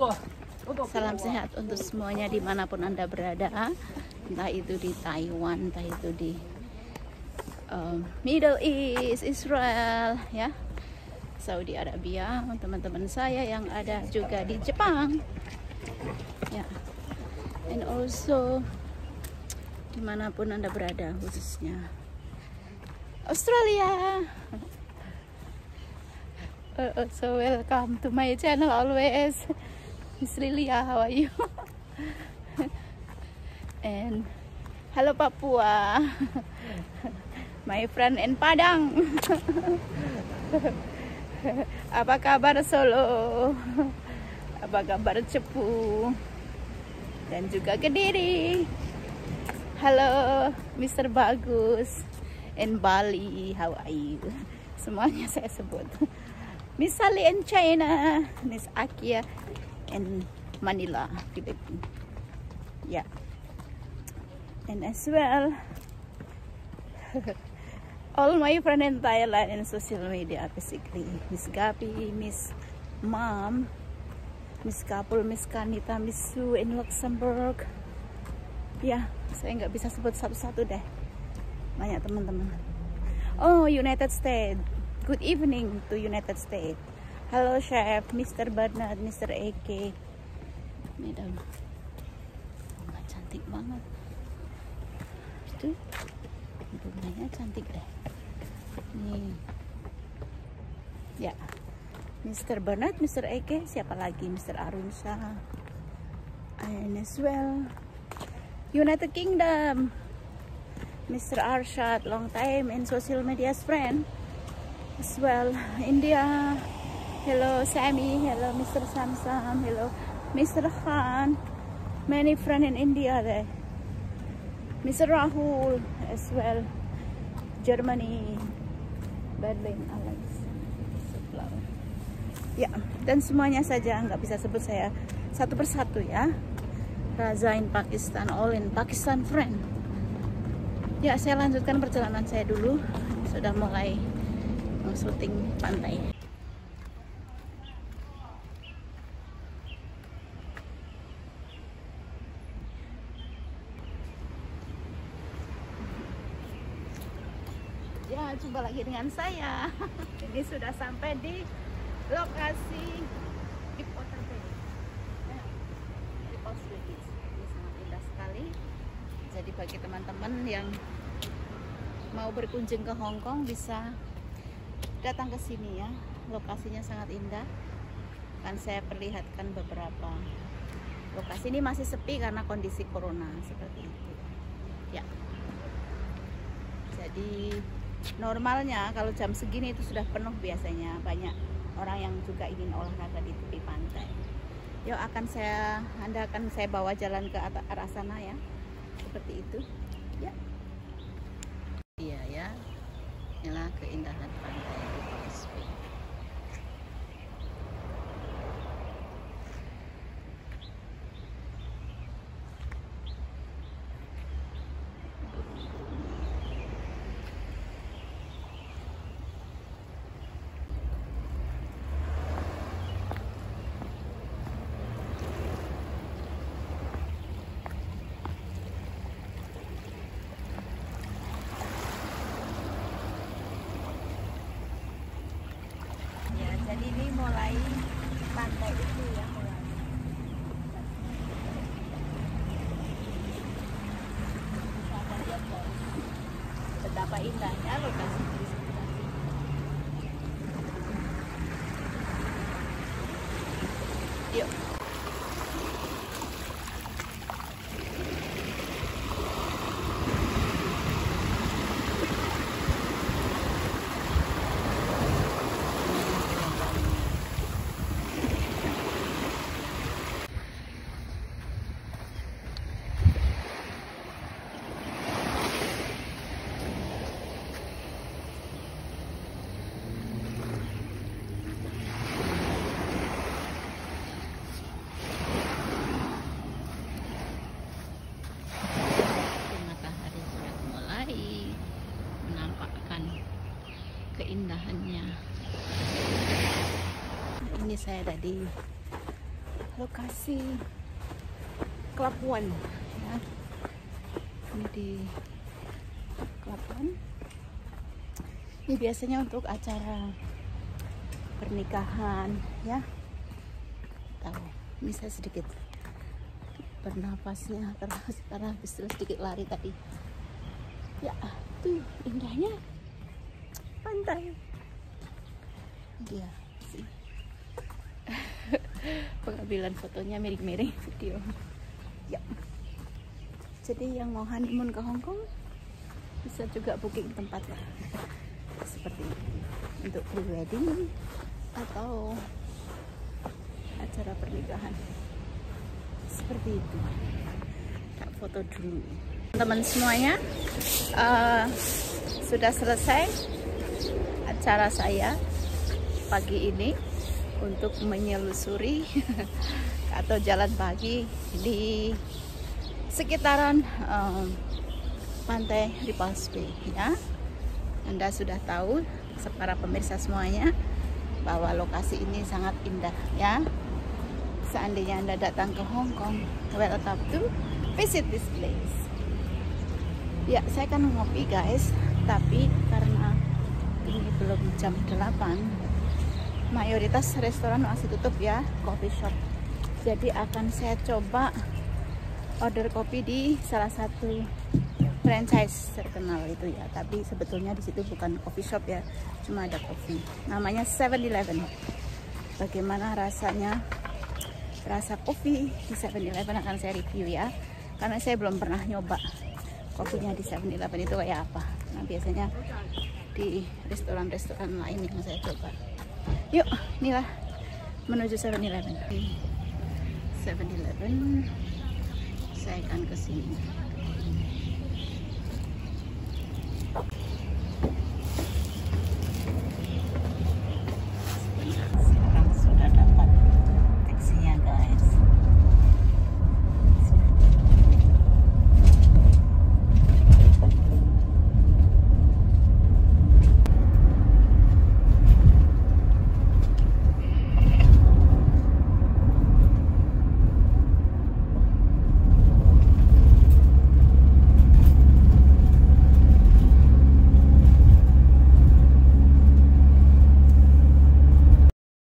Salam sehat untuk semuanya di mana pun anda berada, entah itu di Taiwan, entah itu di um, Middle East, Israel, ya, Saudi Arabia, teman-teman saya yang ada juga di Jepang, ya, and also di mana pun anda berada khususnya Australia. Uh, uh, welcome to my channel always. Miss Lilia, how are you? and hello Papua. my friend in Padang. Apa kabar Solo? Apa kabar Cepu? Dan juga Kediri. Halo Mr. Bagus in Bali, how are you? Semuanya saya sebut. Miss Sally in China, Miss Akia in Manila, Philippines. Yeah. And as well, all my friends in Thailand in social media basically. Miss Gabi, Miss Mom, Miss Kapul, Miss Kanita, Miss Sue in Luxembourg. Ya, saya nggak bisa sebut satu-satu deh. Banyak teman-teman. Oh, United States. Good evening to United States. Hello Chef, Mr. Bernard, Mr. Eke. Ini dong. Bunga cantik banget. Itu bunganya cantik deh. Nih. Ya. Mr. Bernard, Mr. Eke, siapa lagi? Mr. Arun Shah. And as well, United Kingdom. Mr. Arshad, long time in social media's friend. As well, India. Hello, Sammy. Hello, Mr. Samsam. Hello, Mr. Khan. Many friends in India there. Mr. Rahul as well. Germany. Berlin, Alex. Ya, dan semuanya saja nggak bisa sebut saya satu persatu ya. Raza in Pakistan, all in Pakistan friend. Ya, saya lanjutkan perjalanan saya dulu. Sudah mulai syuting pantai. Ya, jumpa lagi dengan saya. Ini sudah sampai di lokasi di kota Bay. Di Post Ini sangat indah sekali. Jadi bagi teman-teman yang mau berkunjung ke Hong Kong bisa datang ke sini ya. Lokasinya sangat indah. Kan saya perlihatkan beberapa lokasi ini masih sepi karena kondisi corona seperti itu. Ya. Jadi normalnya kalau jam segini itu sudah penuh biasanya banyak orang yang juga ingin olahraga di tepi pantai. Yuk akan saya Anda akan saya bawa jalan ke arah sana ya. Seperti itu. Ya. Iya ya. Inilah keindahan pantai di Paus Bay. Ya, jadi ini mulai pantai itu ya mulai. Bisa Anda lihat guys, betapa indahnya lokasi di sekitar sini. Yuk. matahari sudah mulai menampakkan keindahannya. Ini saya ada di lokasi One ya. Ini di One. Ini biasanya untuk acara pernikahan ya. Tahu, ini saya sedikit bernapasnya karena karena habis sedikit lari tadi. Ya, tuh indahnya pantai. Dia pengambilan fotonya miring-miring video. Ya. Jadi yang mau honeymoon ke Hongkong bisa juga booking tempat. Seperti ini untuk pre-wedding atau acara pernikahan. Seperti itu. Tak foto dulu. Teman semuanya uh, sudah selesai acara saya pagi ini untuk menyelusuri atau jalan pagi di sekitaran um, pantai Repulse Bay ya. Anda sudah tahu para pemirsa semuanya bahwa lokasi ini sangat indah ya. Seandainya Anda datang ke Hong Kong, welcome to visit this place. Ya, saya kan ngopi guys, tapi karena ini belum jam 8 mayoritas restoran masih tutup ya coffee shop. Jadi akan saya coba order kopi di salah satu franchise terkenal itu ya. Tapi sebetulnya di situ bukan coffee shop ya cuma ada kopi. Namanya 7-Eleven bagaimana rasanya? Rasa kopi di 7-Eleven akan saya review ya. Karena saya belum pernah nyoba kopinya di 7-Eleven itu kayak apa. Nah biasanya di restoran-restoran lain yang saya coba Yuk, inilah menuju 7-Eleven. 7-Eleven. Saya akan ke sini.